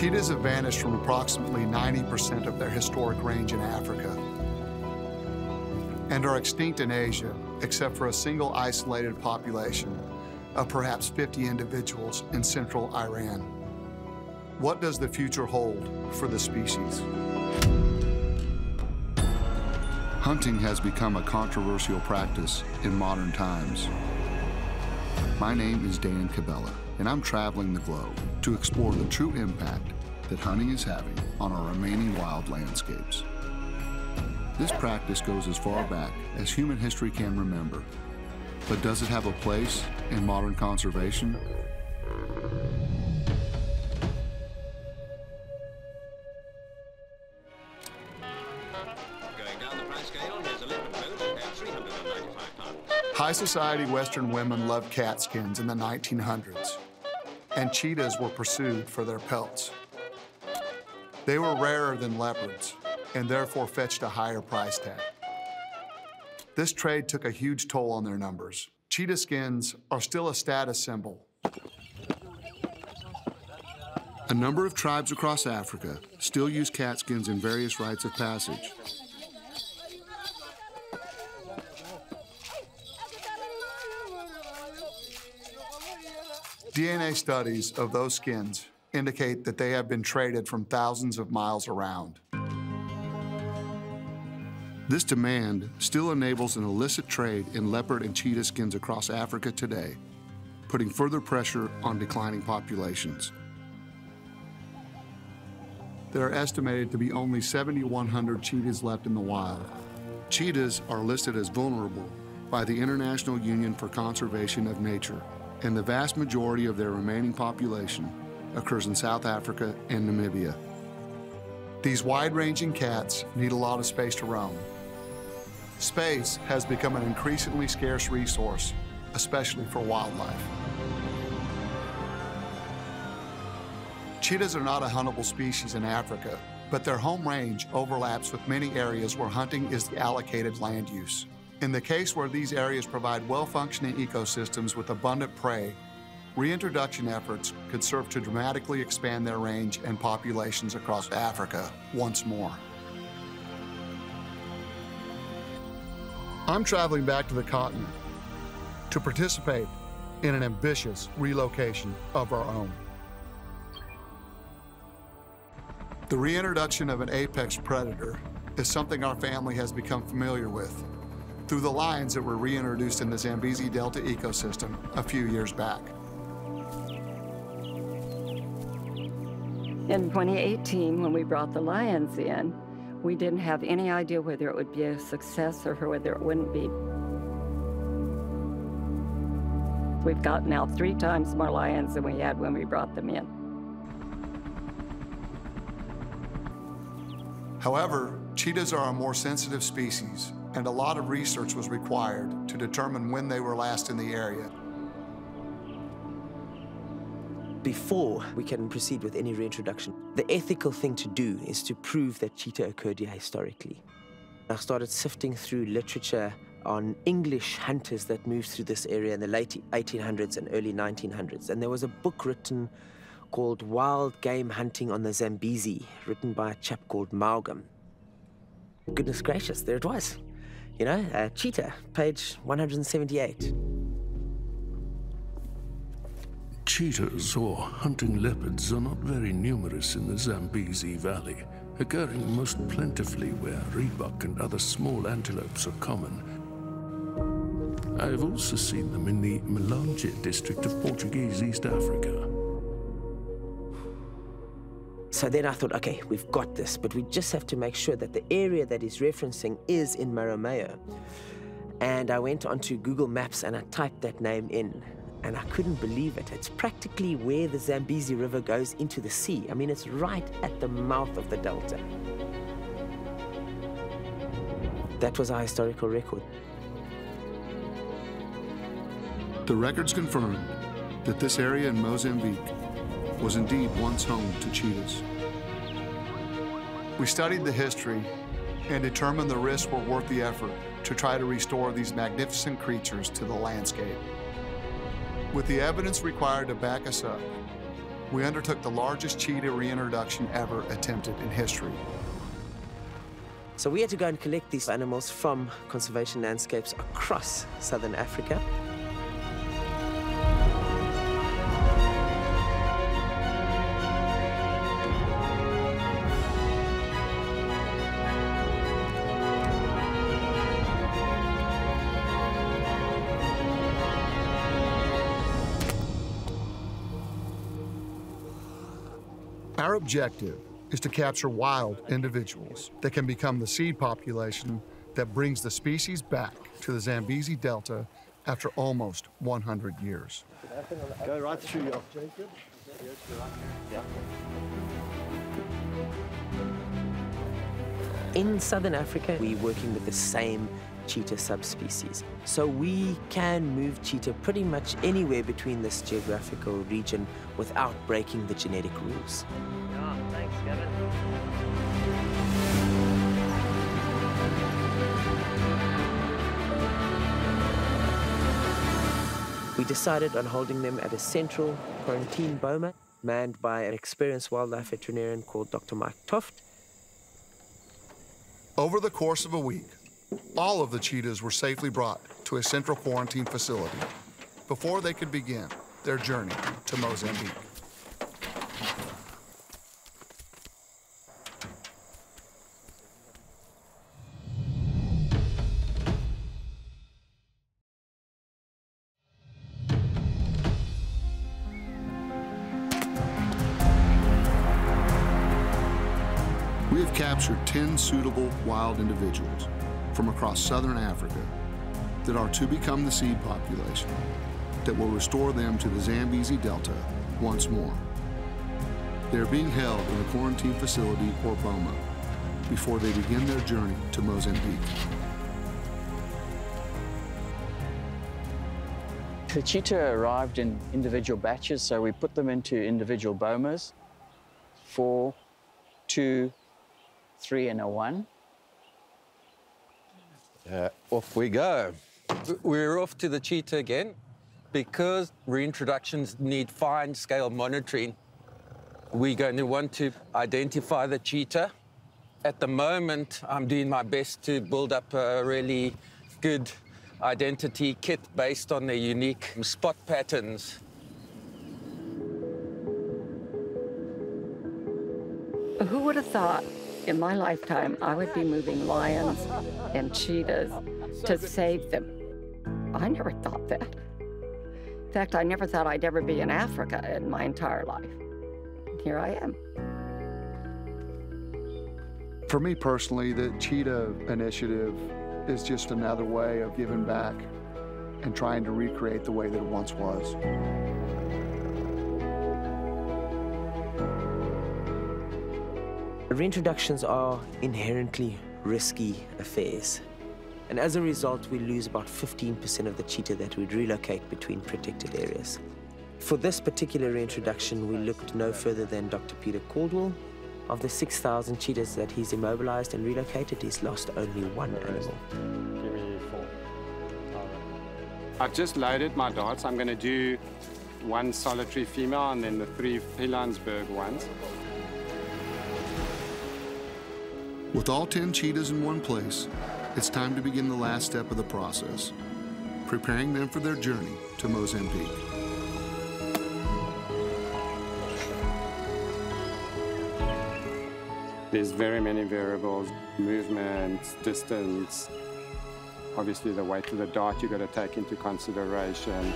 Cheetahs have vanished from approximately 90% of their historic range in Africa and are extinct in Asia, except for a single isolated population of perhaps 50 individuals in central Iran. What does the future hold for the species? Hunting has become a controversial practice in modern times. My name is Dan Cabela, and I'm traveling the globe to explore the true impact that hunting is having on our remaining wild landscapes. This practice goes as far back as human history can remember. But does it have a place in modern conservation? High society Western women loved catskins in the 1900s, and cheetahs were pursued for their pelts. They were rarer than leopards, and therefore fetched a higher price tag. This trade took a huge toll on their numbers. Cheetah skins are still a status symbol. A number of tribes across Africa still use catskins in various rites of passage. DNA studies of those skins indicate that they have been traded from thousands of miles around. This demand still enables an illicit trade in leopard and cheetah skins across Africa today, putting further pressure on declining populations. There are estimated to be only 7,100 cheetahs left in the wild. Cheetahs are listed as vulnerable by the International Union for Conservation of Nature, and the vast majority of their remaining population occurs in South Africa and Namibia. These wide-ranging cats need a lot of space to roam, Space has become an increasingly scarce resource, especially for wildlife. Cheetahs are not a huntable species in Africa, but their home range overlaps with many areas where hunting is the allocated land use. In the case where these areas provide well-functioning ecosystems with abundant prey, reintroduction efforts could serve to dramatically expand their range and populations across Africa once more. I'm traveling back to the continent to participate in an ambitious relocation of our own. The reintroduction of an apex predator is something our family has become familiar with through the lions that were reintroduced in the Zambezi Delta ecosystem a few years back. In 2018, when we brought the lions in, we didn't have any idea whether it would be a success or whether it wouldn't be. We've got now three times more lions than we had when we brought them in. However, cheetahs are a more sensitive species, and a lot of research was required to determine when they were last in the area before we can proceed with any reintroduction, the ethical thing to do is to prove that cheetah occurred here historically. I started sifting through literature on English hunters that moved through this area in the late 1800s and early 1900s. And there was a book written called Wild Game Hunting on the Zambezi, written by a chap called Maugham. Goodness gracious, there it was. You know, uh, cheetah, page 178. Cheetahs or hunting leopards are not very numerous in the Zambezi Valley, occurring most plentifully where reedbuck and other small antelopes are common. I have also seen them in the Mulanje district of Portuguese East Africa. So then I thought, okay, we've got this, but we just have to make sure that the area that he's referencing is in Marromeu. And I went onto Google Maps and I typed that name in and I couldn't believe it. It's practically where the Zambezi River goes into the sea. I mean, it's right at the mouth of the delta. That was our historical record. The records confirmed that this area in Mozambique was indeed once home to cheetahs. We studied the history and determined the risks were worth the effort to try to restore these magnificent creatures to the landscape. With the evidence required to back us up, we undertook the largest cheetah reintroduction ever attempted in history. So we had to go and collect these animals from conservation landscapes across southern Africa. Objective is to capture wild individuals that can become the seed population that brings the species back to the Zambezi Delta after almost 100 years. Go right through your. In southern Africa, we're working with the same cheetah subspecies. So we can move cheetah pretty much anywhere between this geographical region without breaking the genetic rules. We decided on holding them at a central quarantine boma manned by an experienced wildlife veterinarian called Dr. Mike Toft. Over the course of a week, all of the cheetahs were safely brought to a central quarantine facility before they could begin their journey to Mozambique. 10 suitable wild individuals from across southern Africa that are to become the seed population that will restore them to the Zambezi Delta once more. They are being held in a quarantine facility or BOMA before they begin their journey to Mozambique. The cheetah arrived in individual batches, so we put them into individual bomas. Four, two, three, and a one. Uh, off we go. We're off to the cheetah again because reintroductions need fine scale monitoring. We're going to want to identify the cheetah. At the moment, I'm doing my best to build up a really good identity kit based on their unique spot patterns. Who would have thought in my lifetime I would be moving lions and cheetahs to save them? I never thought that. In fact, I never thought I'd ever be in Africa in my entire life. Here I am. For me personally, the Cheetah Initiative is just another way of giving back and trying to recreate the way that it once was. Reintroductions are inherently risky affairs. And as a result, we lose about 15% of the cheetah that we'd relocate between protected areas. For this particular reintroduction, we looked no further than Dr. Peter Caldwell. Of the 6,000 cheetahs that he's immobilized and relocated, he's lost only one animal. Give me four. I've just loaded my darts. I'm going to do one solitary female and then the three Pilanesberg ones. With all 10 cheetahs in one place, it's time to begin the last step of the process, preparing them for their journey to Mozambique. There's very many variables, movement, distance, obviously the weight of the dart you've got to take into consideration.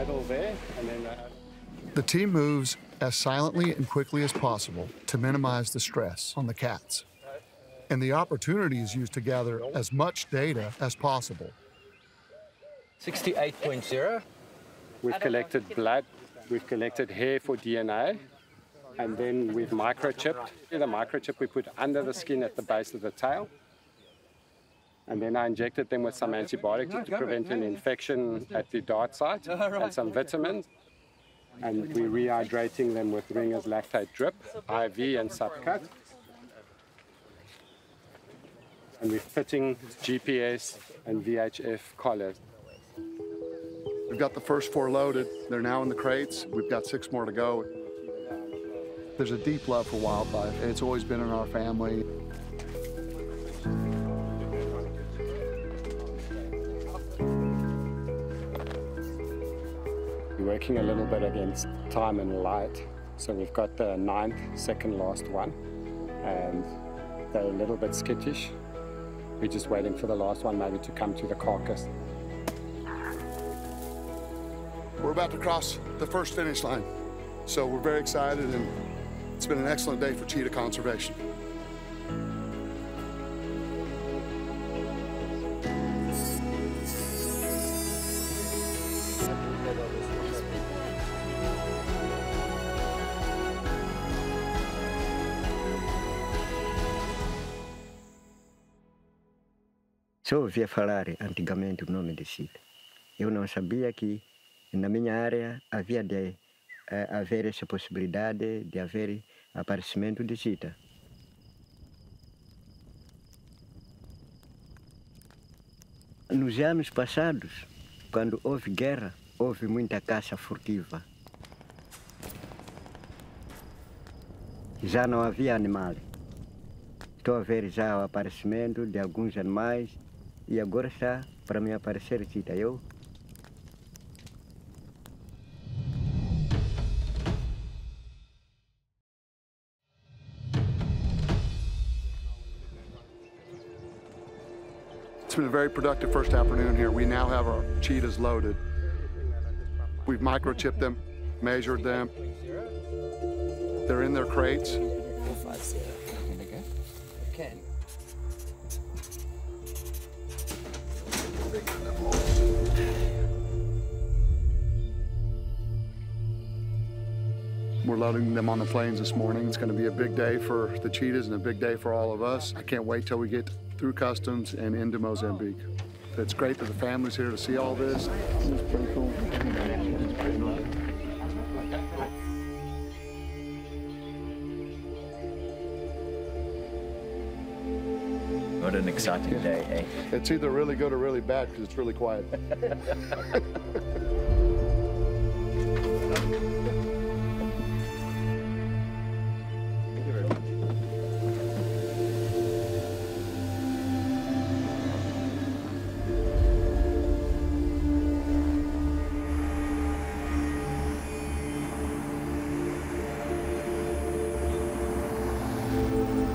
Fifteen in the there, and then uh, The team moves as silently and quickly as possible to minimize the stress on the cats. And the opportunity is used to gather as much data as possible. 68.0. We've collected blood, we've collected hair for DNA, and then we've microchipped. The microchip we put under the skin at the base of the tail. And then I injected them with some antibiotics to prevent an infection at the dart site and some vitamins. And we're rehydrating them with Ringer's lactate drip, IV and subcut. And we're fitting GPS and VHF collars. We've got the first four loaded. They're now in the crates. We've got six more to go. There's a deep love for wildlife. It's always been in our family. Working a little bit against time and light. So we've got the ninth, second last one, and they're a little bit skittish. We're just waiting for the last one maybe to come to the carcass. We're about to cross the first finish line. So we're very excited and it's been an excellent day for cheetah conservation. Só ouvia falar antigamente o nome de cheetah. Eu não sabia que na minha área havia de eh, haver essa possibilidade de haver aparecimento de cheetah. Nos anos passados, quando houve guerra, houve muita caça furtiva. Já não havia animais. Estou a ver já o aparecimento de alguns animais e agora está para me aparecer cheetah. Eu It's been a very productive first afternoon here. We now have our cheetahs loaded. We've microchipped them, measured them. They're in their crates. We're loading them on the planes this morning. It's going to be a big day for the cheetahs and a big day for all of us. I can't wait till we get through customs and into Mozambique. It's great that the family's here to see all this. It's pretty cool. What an exciting day, eh? It's either really good or really bad because it's really quiet.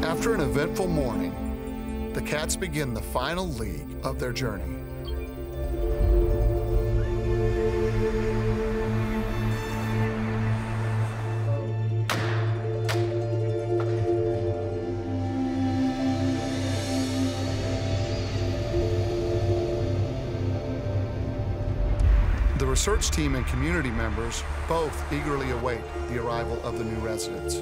After an eventful morning, the cats begin the final leg of their journey. The research team and community members both eagerly await the arrival of the new residents.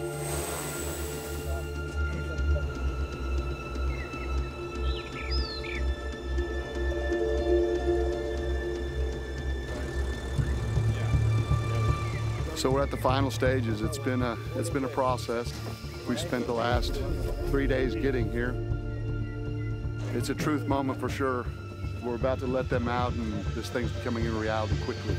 So we're at the final stages. It's been a it's been a process. We spent the last three days getting here. It's a truth moment for sure. We're about to let them out, and this thing's becoming a reality quickly.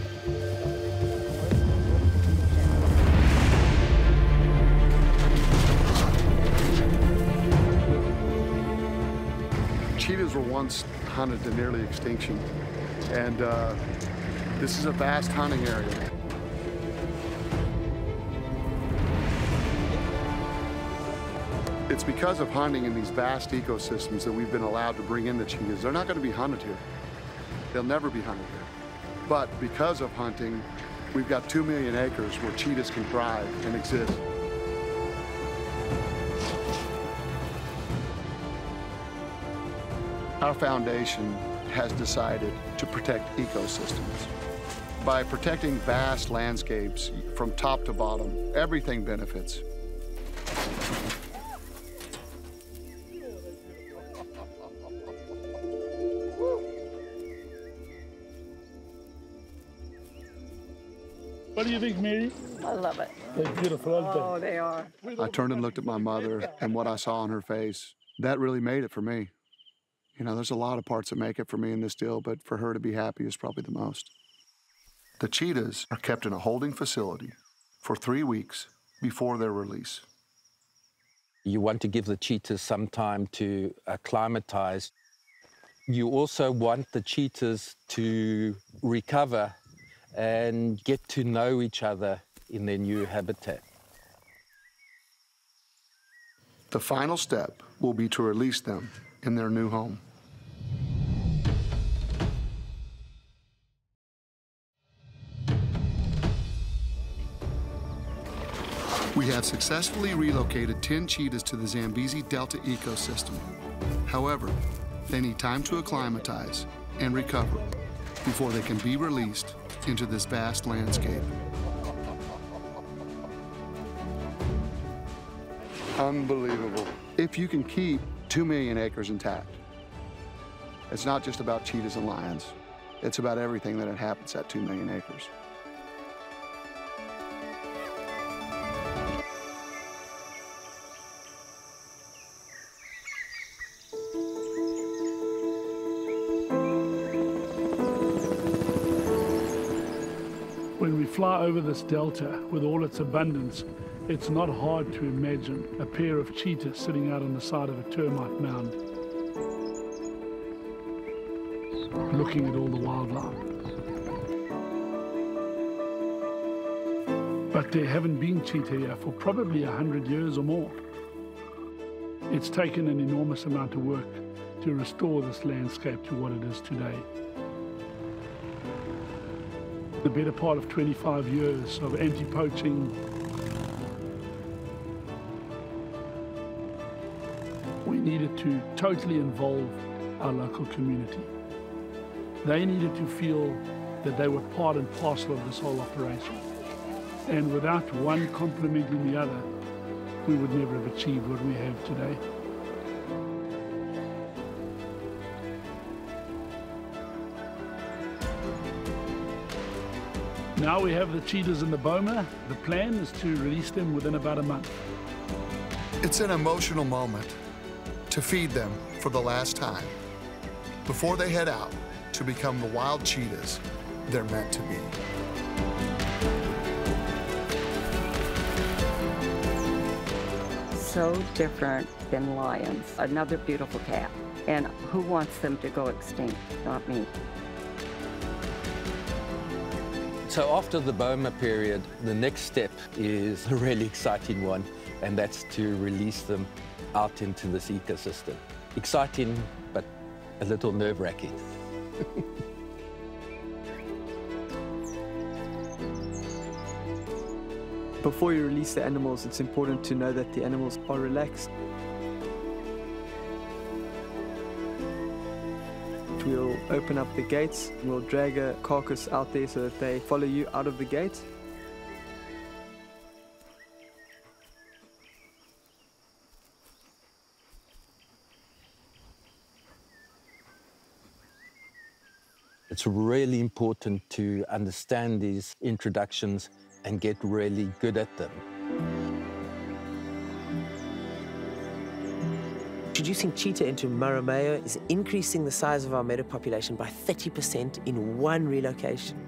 Cheetahs were once hunted to nearly extinction, and uh, this is a vast hunting area. It's because of hunting in these vast ecosystems that we've been allowed to bring in the cheetahs. They're not going to be hunted here. They'll never be hunted here. But because of hunting, we've got two million acres where cheetahs can thrive and exist. Our foundation has decided to protect ecosystems. By protecting vast landscapes from top to bottom, everything benefits. What do you think, Mary? I love it. They're beautiful, aren't they? Oh, they are. I turned and looked at my mother, and what I saw on her face, that really made it for me. You know, there's a lot of parts that make it for me in this deal, but for her to be happy is probably the most. The cheetahs are kept in a holding facility for three weeks before their release. You want to give the cheetahs some time to acclimatize. You also want the cheetahs to recover and get to know each other in their new habitat. The final step will be to release them in their new home. We have successfully relocated 10 cheetahs to the Zambezi Delta ecosystem. However, they need time to acclimatize and recover before they can be released into this vast landscape. Unbelievable. If you can keep 2 million acres intact, it's not just about cheetahs and lions. It's about everything that inhabits that 2 million acres. Fly over this delta with all its abundance, it's not hard to imagine a pair of cheetahs sitting out on the side of a termite mound, looking at all the wildlife. But there haven't been cheetah here for probably a hundred years or more. It's taken an enormous amount of work to restore this landscape to what it is today. The better part of 25 years of anti-poaching, we needed to totally involve our local community. They needed to feel that they were part and parcel of this whole operation. And without one complementing the other, we would never have achieved what we have today. Now we have the cheetahs in the boma. The plan is to release them within about a month. It's an emotional moment to feed them for the last time before they head out to become the wild cheetahs they're meant to be. So different than lions. Another beautiful cat. And who wants them to go extinct? Not me. So after the Boma period, the next step is a really exciting one, and that's to release them out into this ecosystem. Exciting, but a little nerve-wracking. Before you release the animals, it's important to know that the animals are relaxed. Open up the gates, we'll drag a carcass out there so that they follow you out of the gate. It's really important to understand these introductions and get really good at them. Introducing cheetah into Marromeu is increasing the size of our metapopulation by 30% in one relocation.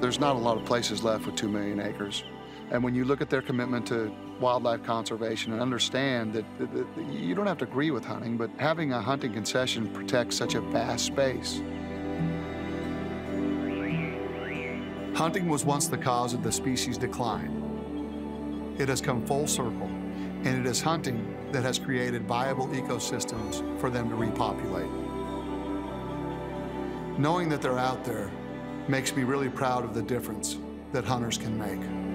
There's not a lot of places left with 2 million acres. And when you look at their commitment to wildlife conservation and understand that, that, that you don't have to agree with hunting, but having a hunting concession protects such a vast space. Hunting was once the cause of the species' decline. It has come full circle, and it is hunting that has created viable ecosystems for them to repopulate. Knowing that they're out there makes me really proud of the difference that hunters can make.